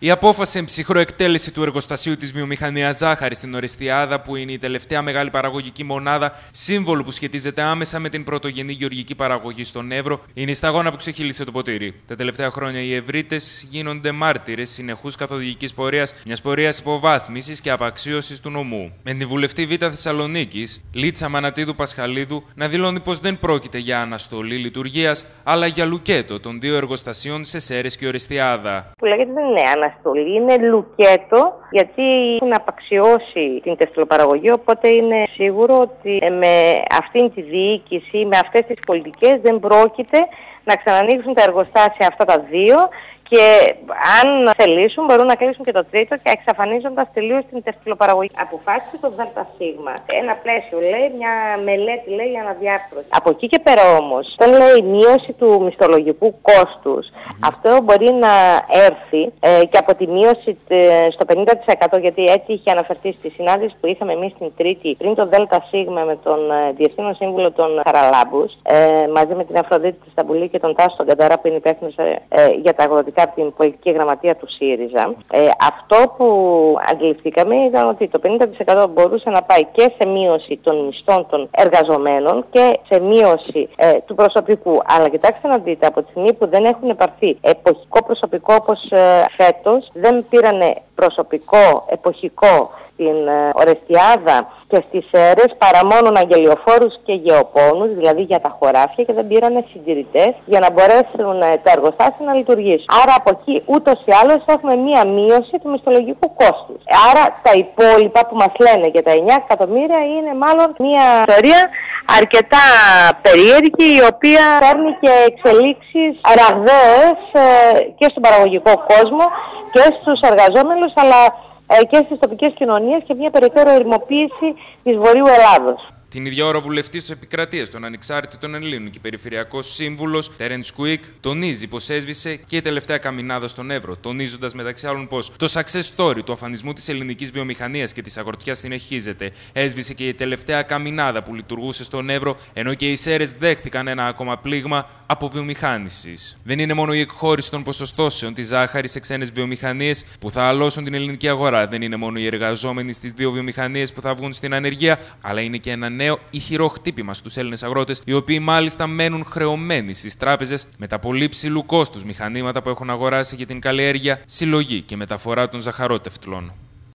Η απόφαση ψυχρό εκτέλεση του εργοστασίου της βιομηχανίας Ζάχαρη στην Ορεστιάδα, που είναι η τελευταία μεγάλη παραγωγική μονάδα, σύμβολο που σχετίζεται άμεσα με την πρωτογενή γεωργική παραγωγή στον Εύρο, είναι η σταγόνα που ξεχύλισε το ποτήρι. Τα τελευταία χρόνια οι Ευρύτες γίνονται μάρτυρες συνεχούς καθοδηγικής πορείας, μιας πορείας υποβάθμισης και απαξίωσης του νομού. Με την βουλευτή Β Θεσσαλονίκης, Λίτσα Μανατίδου Πασχαλίδου, να δηλώνει πως δεν πρόκειται για αναστολή λειτουργίας, αλλά για λουκέτο των δύο εργοστασιών σε Σέρες και Ορεστιάδα. Που λέγεται δεν είναι αναστολή, είναι λουκέτο, γιατί έχουν απαξιώσει την τεστιλοπαραγωγή. Οπότε είναι σίγουρο ότι με αυτήν τη διοίκηση, με αυτές τις πολιτικές, δεν πρόκειται να ξανανοίξουν τα εργοστάσια αυτά τα δύο και αν θελήσουν μπορούν να κλείσουν και το τρίτο και εξαφανίζοντας τελείως την τεστιλοπαραγωγή. Αποφάσισε το ΔΣ. Ένα πλαίσιο λέει, μια μελέτη λέει για αναδιάρθρωση. Από εκεί και πέρα όμως, όταν λέει η μείωση του μισθολογικού κόστους, αυτό μπορεί να έρθει ε, και από τη μείωση στο 50% γιατί έτσι είχε αναφερθεί στη συνάντηση που είχαμε εμείς την Τρίτη πριν το ΔΣ με τον ε, Διευθύνων Σύμβουλο των Χαραλάμπους, ε, μαζί με την Αφροδίτη τη Σταμπουλή και τον Τάσο Κανταρά που είναι υπεύθυνος ε, ε, για τα αγροτικά από την πολιτική γραμματεία του ΣΥΡΙΖΑ. Ε, αυτό που αντιληφθήκαμε ήταν ότι το 50% μπορούσε να πάει και σε μείωση των μισθών των εργαζομένων και σε μείωση ε, του προσωπικού. Αλλά κοιτάξτε να δείτε, από τη στιγμή που δεν έχουν επαρθεί εποχικό προσωπικό όπως ε, φέτος, δεν πήρανε προσωπικό εποχικό στην ε, Ορεστιάδα και στις αίρες παρά μόνο αγγελιοφόρους και γεωπόνους, δηλαδή για τα χωράφια και δεν πήρανε συντηρητές για να μπορέσουν ε, τα εργοστάσια να λειτουργήσουν. Άρα από εκεί ούτως ή άλλως έχουμε μία μείωση του μισθολογικού κόστους. Άρα τα υπόλοιπα που μας λένε για τα 9 εκατομμύρια είναι μάλλον μία ιστορία αρκετά περίεργη η οποία παίρνει και εξελίξεις ραγδαίες ε, και στον παραγωγικό κόσμο και στους εργαζόμενους αλλά ε, και στις τοπικές κοινωνίες και μια περαιτέρω ερημοποίηση της Βορείου Ελλάδος. Την ίδια ώρα, ο βουλευτής της Επικρατείας των Ανεξάρτητων Ελλήνων και Περιφερειακός Σύμβουλος Τέρεντ Κουίκ τονίζει πως έσβησε και η τελευταία καμινάδα στον Εύρο, τονίζοντας μεταξύ άλλων πως το success story του αφανισμού της ελληνικής βιομηχανίας και της αγροτιάς συνεχίζεται. Έσβησε και η τελευταία καμινάδα που λειτουργούσε στον Εύρο, ενώ και οι Σέρες δέχτηκαν ένα ακόμα πλήγμα από βιομηχάνησης. Δεν είναι μόνο η εκχώρηση των ποσοστώσεων τη ζάχαρη σε ξένες βιομηχανίες που θα αλώσουν την ελληνική αγορά. Δεν είναι μόνο οι εργαζόμενοι στις δύο βιομηχανίες που θα βγουν στην ανεργία, αλλά είναι και ένα νέο ηχηρό χτύπημα στους Έλληνες αγρότες, οι οποίοι μάλιστα μένουν χρεωμένοι στις τράπεζες με τα πολύ ψηλού κόστους μηχανήματα που έχουν αγοράσει για την καλλιέργεια, συλλογή και μεταφορά των ζαχαρότευτλων.